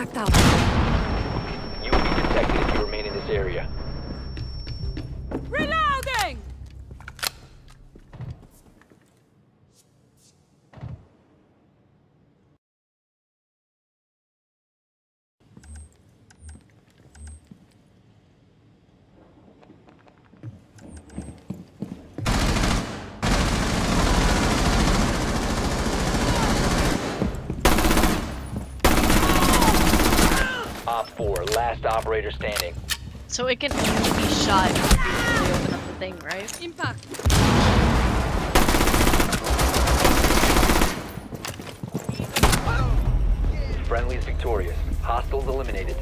Contact out. Op 4, last operator standing. So it can only be shot if you open up the thing, right? Impact. Friendly is victorious. Hostiles eliminated.